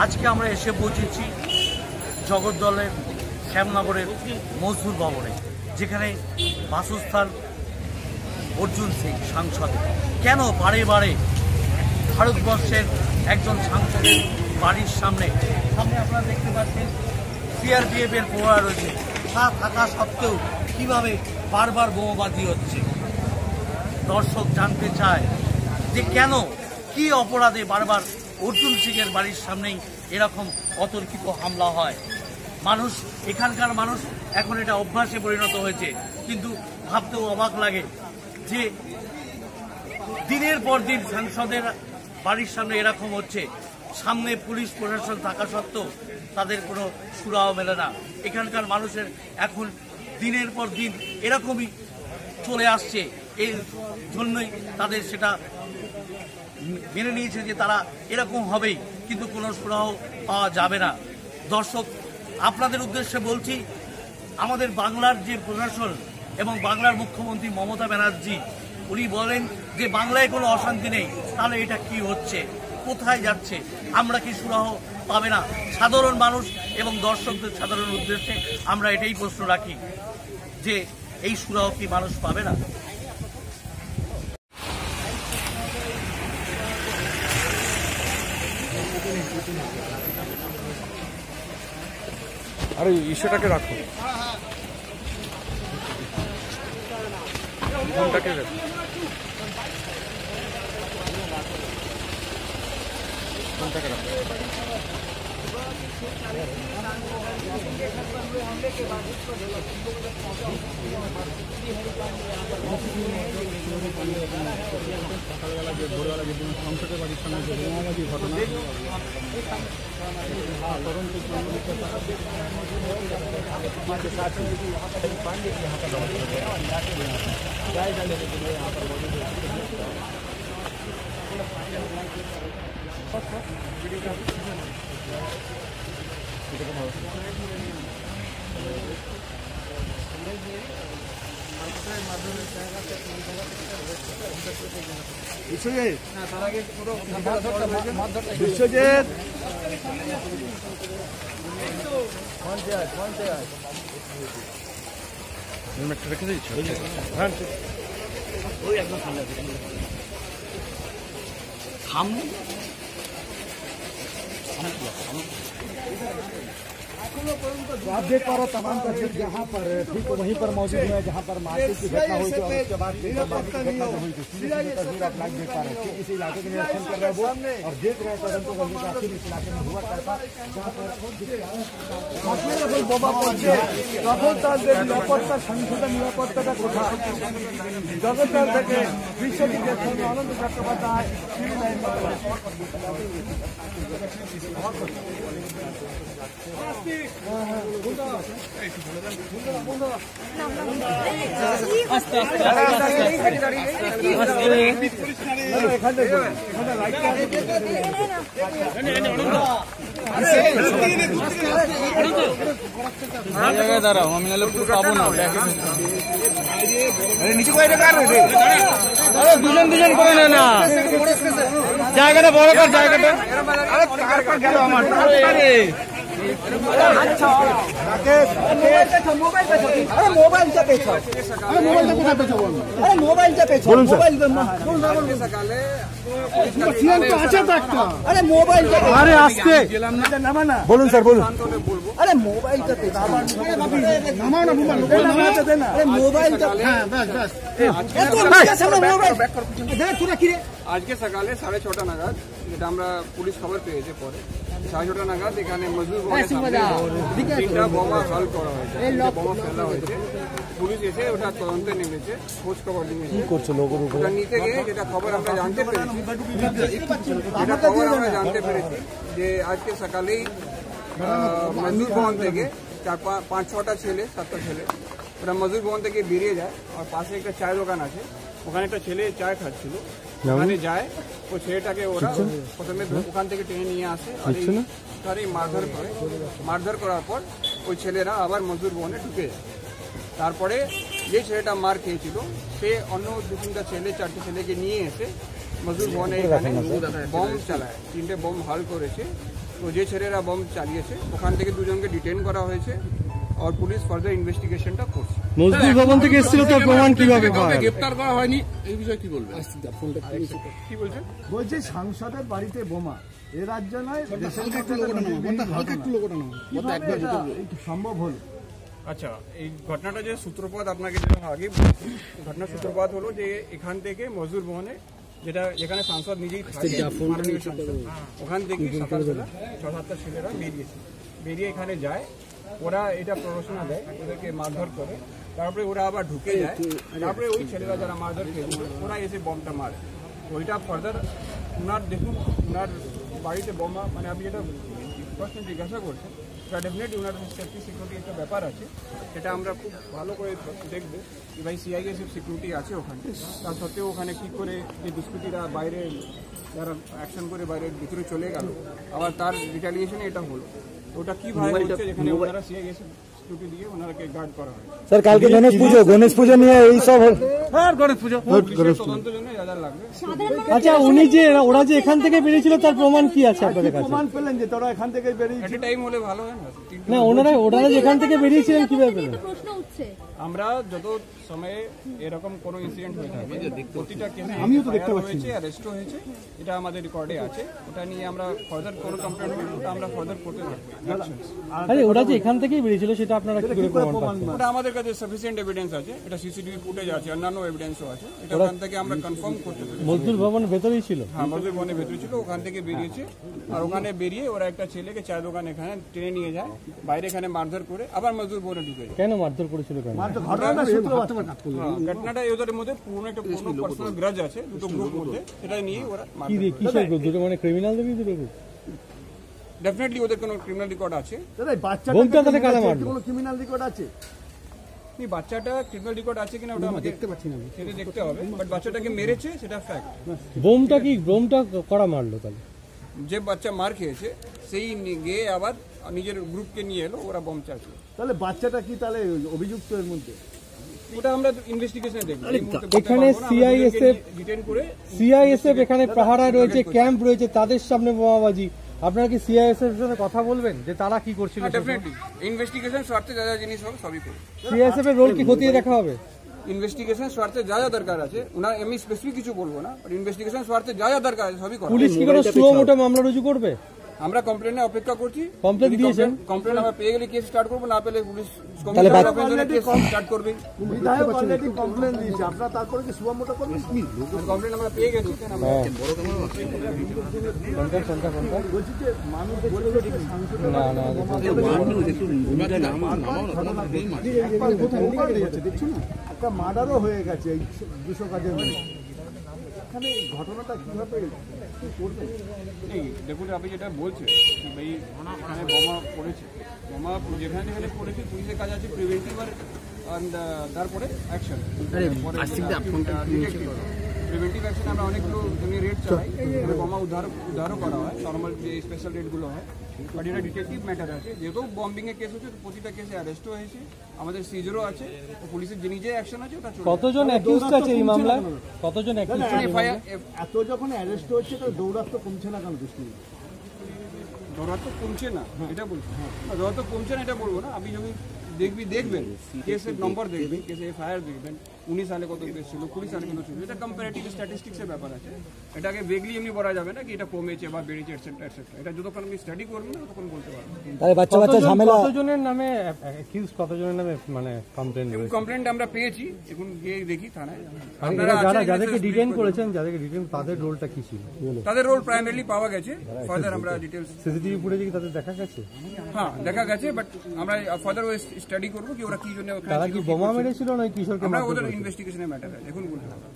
আজকে আমরা এসে পৌঁছেছি জগদ্দলের শ্যামনগরের মজদুর ভবনে, যেখানে বাসস্থান অর্জুন সিং সাংসদ। কেন বারে বারে ভারতবর্ষের একজন সাংসদের বাড়ির সামনে? সামনে আপনারা দেখতে পাচ্ছেন, সিআরপিএফ এর প্রহার রয়েছে। তা থাকা সত্ত্বেও কীভাবে বারবার বোমাবাজি হচ্ছে? দর্শক জানতে চায় যে কেন, কি অপরাধে বারবার অর্জুন সিংয়ের বাড়ির সামনেই এরকম অতর্কিত হামলা হয়। মানুষ, এখানকার মানুষ এখন এটা অভ্যাসে পরিণত হয়েছে। কিন্তু ভাবতেও অবাক লাগে যে দিনের পর দিন সাংসদের বাড়ির সামনে এরকম হচ্ছে। সামনে পুলিশ, প্রশাসন থাকা সত্ত্বেও তাদের কোনো সুরাহ মেলে না। এখানকার মানুষের এখন দিনের পর দিন এরকমই চলে আসছে। এই জন্যই তাদের সেটা মেনে নিয়েছে যে তারা এরকম হবেই, কিন্তু কোনো সুরাহ পাওয়া যাবে না। দর্শক, আপনাদের উদ্দেশ্যে বলছি, আমাদের বাংলার যে প্রশাসন এবং বাংলার মুখ্যমন্ত্রী মমতা ব্যানার্জি, উনি বলেন যে বাংলায় কোনো অশান্তি নেই, তাহলে এটা কি হচ্ছে? কোথায় যাচ্ছে? আমরা কি সুরাহ পাবে না? সাধারণ মানুষ এবং দর্শকদের সাধারণ উদ্দেশ্যে আমরা এটাই প্রশ্ন রাখি, যে এই সুরাহ কি মানুষ পাবে না? আরে ইস্যুটাকে রাখো। ফোনটাকে রাখো। ফোনটাকে রাখো। সকালবেলা যে ভোরবেলা যে সংসদের বাড়ির সামনে যে বোমাবাজির ঘটনা তদন্ত বিশ্বজিৎ। বিশ্বজিৎ হেলমেটটা রেখে দিয়েছ হ্যাঁ ওই একদম সামনে আছে সামনে आप देख पा रहे हो तमाम तस्वीर जहाँ पर ठीक वहीं पर मौजूद है जहाँ पर मारपीट की घटना हुई थी और उसके बाद बमबारी की घटना जो हुई थी सीधी सीधी तस्वीर आप लाइव देख पा रहे हैं ठीक इसी इलाके के निरीक्षण कर रहे हैं वो और देख रहे हैं तदंत गंभीर का आखिर इस इलाके में हुआ कैसा जहाँ पर বোমা পড়ছে তখন তাদের নিরাপত্তা সংশোধন নিরাপত্তাটা কোথায় জগদ্দল থেকে বিশ্বজিতের সঙ্গে আনন্দ চট্টোপাধ্যায় आम्ही पूर्ण काबून আরে জায়গাটা বড় কর জায়গাটা। আরে মোবাইল আরে আসতে বলুন স্যার বলুন। আরে মোবাইল নামাও না মোবাইল নামাতে দে না আরে মোবাইল হ্যাঁ বাস বাস মোবাইল। দেখ তোরা কি রে আজকে সকালে সাড়ে ছটা নাগাদ যেটা আমরা পুলিশ খবর পেয়েছে পরে সাড়ে ছটা নাগাদ এখানে মজদুর তিনটা বোমা হাল করা হয়েছে বোমা ফেলা হয়েছে। পুলিশ এসে ওটা তদন্তে নেমেছে খোঁজ খবর নিয়েছে করছে লোকের উপর? ওটা নিতে গিয়ে যেটা খবর আমরা জানতে পেরেছি যেটা খবর আমরা জানতে পেরেছি যে আজকে সকালেই মজদুর ভবন থেকে চার পাঁচ ছটা ছেলে সাতটা ছেলে। ওরা মজদুর ভবন থেকে বেরিয়ে যায়। আর পাশে একটা চায়ের দোকান আছে। ওখানে একটা ছেলে চায় খাচ্ছিল। ওখানে যায়। ওই ছেলেটাকে ওরা প্রথমে ওখান থেকে টেনে নিয়ে আসে। আর এই মারধর করে। মারধর করার পর ওই ছেলেরা আবার মজদুর ভবনে ঢুকে যায়। তারপরে যে ছেলেটা মার খেয়েছিল সে অন্য দু তিনটা ছেলে চারটে ছেলেকে নিয়ে এসে মজদুর ভবনে এখানে বম চালায়। তিনটে বম হাল করেছে। যে ছেলেরা বম চালিয়েছে ওখান থেকে দুজনকে ডিটেন করা হয়েছে আর পুলিশ ফার্দার ইনভেস্টিগেশনটা করছে। মজদুর ভবন থেকে এসেছিল তার প্রমাণ কীভাবে পাওয়া গেল? গ্রেপ্তার করা হয়নি এই বিষয়ে কি বলবেন? কি বলছেন বলছি সাংসদের বাড়িতে বোমা। এ রাজ্য নয় সম্ভব হলো? আচ্ছা এই ঘটনাটা যে সূত্রপাত আপনাকে যেটা আগে ঘটনার সূত্রপাত হলো যে এখান থেকে মজদুর ভবনে যেটা যেখানে সাংসদ নিজেই থাকে ওখান থেকে সকালবেলা ছ সাতটা ছেলেরা বেরিয়েছে বেরিয়ে এখানে যায়। ওরা এটা প্ররোচনা দেয় ওদেরকে মারধর করে। তারপরে ওরা আবার ঢুকে যায়। তারপরে ওই ছেলেরা যারা মারধর খেয়েছিল ওরা এসে বমটা মারে। ওইটা ফার্দার ওনার দেখুন ওনার বাড়িতে বোমা মানে আপনি যেটা প্রশ্ন জিজ্ঞাসা করছেন ডেফিনেটলি ওনার সেফটি সিকিউরিটি একটা ব্যাপার আছে সেটা আমরা খুব ভালো করে দেখব। যে ভাই সিআইএসএফ সিকিউরিটি আছে ওখানে। তার সত্ত্বেও ওখানে কি করে যে দুষ্কৃতীরা বাইরে যারা অ্যাকশন করে বাইরে ভিতরে চলে গেল আবার তার রিটালিয়েশনে এটা হলো। ওটা কীভাবে হচ্ছে যেখানে ওনারা সিআইএসএফ সিকিউরিটি দিয়ে ওনারাকে গার্ড করা হয় স্যার কালকে গণেশ পুজো। গণেশ পুজো নিয়ে এই সব আর গণেশ পুজো আচ্ছা উনি যে ওরা যে এখান থেকে বেরিয়েছিল তার প্রমাণ কি আছে আপনাদের কাছে? প্রমাণ পেলেন যে তোরা এখান থেকে বেরিয়ে টাইম হলে ভালো হয় না না ওনারা ওনারা যেখান থেকে বেরিয়েছিলেন কীভাবে পেলেন? আমরা যত সময়ে এরকম কোনো ইনসিডেন্ট হয়ে থাকে প্রতিটা আমিও তো দেখতে পাচ্ছি অ্যারেস্ট হয়েছে এটা আমাদের রেকর্ডে আছে। ওটা নিয়ে আমরা ফার্দার কোনো কমপ্লেন আমরা ফার্দার করতে থাকব আরে ওরা যে এখান থেকেই বেরিয়েছিল সেটা আপনারা কি করে প্রমাণ পাচ্ছেন? ওটা আমাদের কাছে সাফিসিয়েন্ট এভিডেন্স আছে। এটা সিসিটিভি ফুটেজ আছে অন্যান্য এভিডেন্সও আছে। এটা ওখান থেকে আমরা কনফার্ম করতে পারি মজদুর ভবন ভেতরেই ছিল? হ্যাঁ মজুর বনের ভেতরে ছিল। ওখান থেকে বেরিয়েছে। আর ওখানে বেরিয়ে ওরা একটা ছেলেকে চা দোকান এখানে টেনে নিয়ে যায়। বাইরে এখানে মারধর করে আবার মজুর বনে ঢুকে যায়। কেন মারধর করেছিল কেন? ঘটনাটা সূত্র হ্যাঁ, ওদের মধ্যে পুরনো একটা পুরনো পার্সোনাল গ্রাজ আছে দুটো গ্রুপ মধ্যে। সেটা নিয়ে ওরা কি দিয়ে কিসের group? দুটো মানে ক্রিমিনালদেরই দুটো group? ডেফিনেটলি ওদের কোনো ক্রিমিনাল রেকর্ড আছে। দাদা? কোনো ক্রিমিনাল রেকর্ড আছে? এই বাচ্চাটা ক্রিমিনাল রেকর্ড আছে কিনা ওটা আমাকে দেখতে পাচ্ছি না সেটা দেখতে হবে বাট বাচ্চাটাকে মেরেছে সেটা ফ্যাক্ট বোমটা কি বোমটা করা মারলো তাহলে? যে বাচ্চা মার খেয়েছে সেই গিয়ে আবার নিজের গ্রুপকে নিয়ে এলো ওরা বম চাচ্ছে তাহলে বাচ্চাটা কি তাহলে অভিযুক্ত এর মধ্যে? ওটা আমরা ইনভেস্টিগেশনে দেখব। এখানে ডিটেইন করে সিআইএসএফ এখানে পাহারায় রয়েছে ক্যাম্প রয়েছে তাদের সামনে বোমাবাজি। আপনারা কি সিআইএসএফ এর সাথে কথা বলবেন যে তারা কি করছিল? ডেফিনেটলি ইনভেস্টিগেশন স্বার্থে যা যা জিনিস হবে সবই করবে। সিআইএসএফ এর রোল কি খতিয়ে দেখা হবে? ইনভেস্টিগেশন স্বার্থে যা যা দরকার আছে ওনার আমি স্পেসিফিক কিছু বলব না বাট ইনভেস্টিগেশন স্বার্থে যা যা দরকার আছে সবই করবে। পুলিশ কি কোনো স্লো মোটা মামলা রুজু করবে? আমরা কমপ্লেনে অপেক্ষা করছি। Complaint দিয়েছেন? কমপ্লেন আমরা পেয়ে গেলে কেস স্টার্ট করব না পেলে পুলিশ স্টার্ট করবে। বিধায়ক অলরেডি কমপ্লেন দিয়েছে। আপনারা তারপরে কি সুয়ামোটো করবেন? কমপ্লেন আমরা পেয়ে গেছি। কেন আমরা বলছি যে মানুষ না না হয়ে দেখছ একটা মার্ডারও হয়ে গেছে এই দুশো কাজের মধ্যে। এখানে ঘটনাটা কীভাবে করবে? এই দেখুন আপনি যেটা বলছেন যে ভাই এখানে বোমা পড়েছে। বোমা যেখানে যেখানে পড়েছে পুলিশের কাজ আছে প্রিভেন্টিভ আর and, তারপরে অ্যাকশন প্রিভেন্টিভ অ্যাকশন আমরা অনেকগুলো রেট রেড চালাই। মানে বোমা উদ্ধার উদ্ধারও করা হয়। নর্মাল যে স্পেশাল রেটগুলো হয়। বাট এটা ডিটেকটিভ ম্যাটার আছে যেহেতু বম্বিংয়ের কেস হচ্ছে প্রতিটা কেসে অ্যারেস্টও হয়েছে আমাদের সিজারও আছে পুলিশের যে নিজে অ্যাকশন আছে ওটা কতজন অ্যাকিউজড আছে এই মামলায়? কতজন অ্যাকিউজড এত যখন অ্যারেস্ট হচ্ছে তো দৌড়াত্ম কমছে না কেন দুষ্কৃতি দৌড়াত তো কমছে না এটা বলছি। দৌড়াত তো কমছে না এটা বলব না। আমি যখন দেখবি দেখবেন। কেসের নম্বর দেখবেন কেসে এফআইআর দেখবেন। উনিশ সালে কত কেস ছিল কুড়ি সালে কত ছিল এটা কম্পারেটিভ স্ট্যাটিস্টিক্সের ব্যাপার আছে। এটাকে বেগলি এমনি বলা যাবে না কি এটা কমেছে বা বেড়েছে এটসেট্রা এটসেট্রা এটা যতক্ষণ আমি স্টাডি করবেন না ততক্ষণ বলতে পারবেন তাহলে বাচ্চা বাচ্চা ঝামেলা কতজনের নামে অ্যাকিউজ কতজনের নামে মানে কমপ্লেন রয়েছে? কমপ্লেন্ট আমরা পেয়েছি। এখন গিয়ে দেখি থানায়। আপনারা যারা যাদেরকে ডিটেন করেছেন যাদেরকে ডিটেন তাদের রোলটা কি ছিল? তাদের রোল প্রাইমারিলি পাওয়া গেছে। ফার্দার আমরা ডিটেলস সিসিটিভি ফুটেজে কি তাদের দেখা গেছে? হ্যাঁ দেখা গেছে বাট আমরা ফার্দার স্টাডি করব কি ওরা কি জন্য ওখানে তারা ছিল, কি কি বোমা করছিল। মেরেছিল না ওই কিশোরকে আমরা মারধর ওদের করেছিল? ইনভেস্টিগেশনের ম্যাটার এখন বলতে হবে